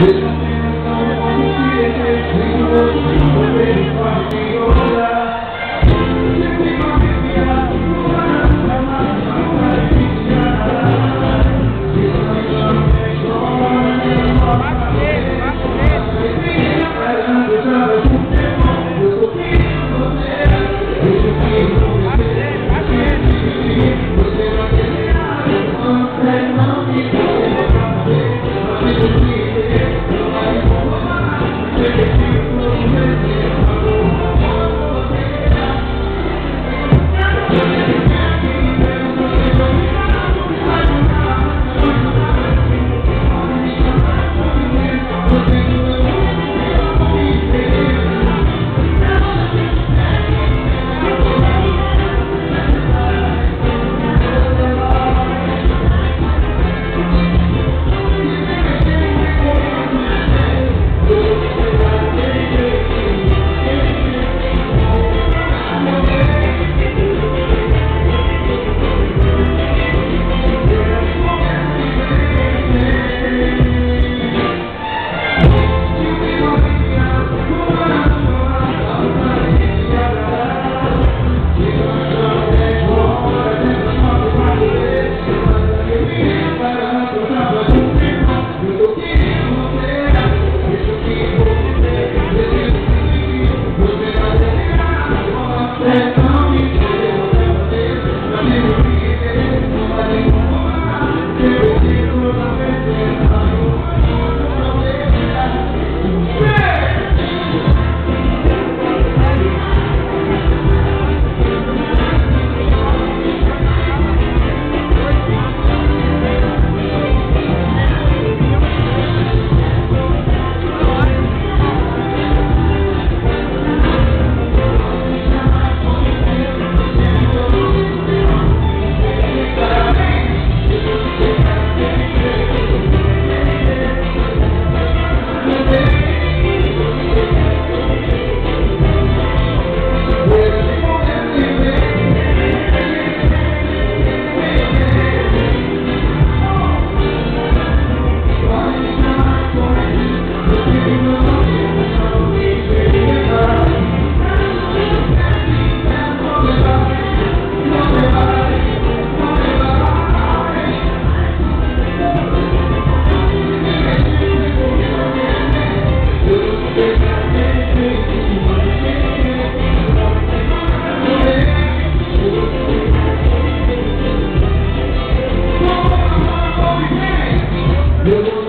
Thank Meu